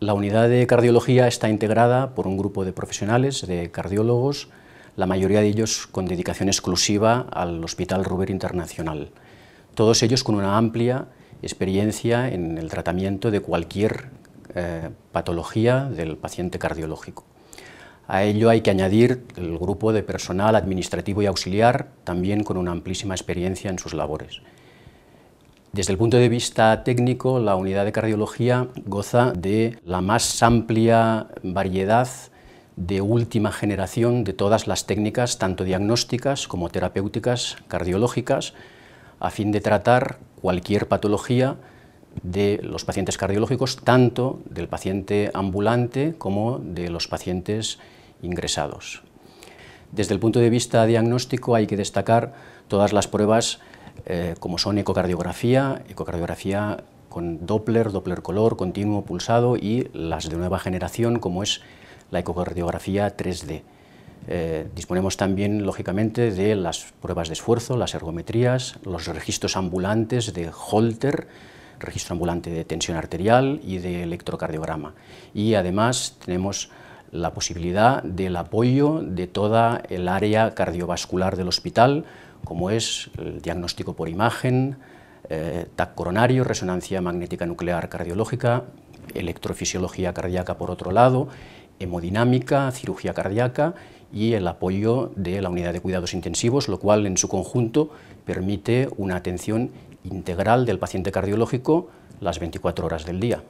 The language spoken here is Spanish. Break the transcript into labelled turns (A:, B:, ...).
A: La unidad de cardiología está integrada por un grupo de profesionales, de cardiólogos, la mayoría de ellos con dedicación exclusiva al Hospital Ruber Internacional. Todos ellos con una amplia experiencia en el tratamiento de cualquier eh, patología del paciente cardiológico. A ello hay que añadir el grupo de personal administrativo y auxiliar, también con una amplísima experiencia en sus labores. Desde el punto de vista técnico, la unidad de cardiología goza de la más amplia variedad de última generación de todas las técnicas, tanto diagnósticas como terapéuticas cardiológicas, a fin de tratar cualquier patología de los pacientes cardiológicos, tanto del paciente ambulante como de los pacientes ingresados. Desde el punto de vista diagnóstico hay que destacar todas las pruebas eh, como son ecocardiografía, ecocardiografía con Doppler, Doppler color, continuo, pulsado y las de nueva generación como es la ecocardiografía 3D. Eh, disponemos también, lógicamente, de las pruebas de esfuerzo, las ergometrías, los registros ambulantes de Holter, registro ambulante de tensión arterial y de electrocardiograma. Y además tenemos la posibilidad del apoyo de toda el área cardiovascular del hospital, como es el diagnóstico por imagen, eh, TAC coronario, resonancia magnética nuclear cardiológica, electrofisiología cardíaca por otro lado, hemodinámica, cirugía cardíaca y el apoyo de la unidad de cuidados intensivos, lo cual en su conjunto permite una atención integral del paciente cardiológico las 24 horas del día.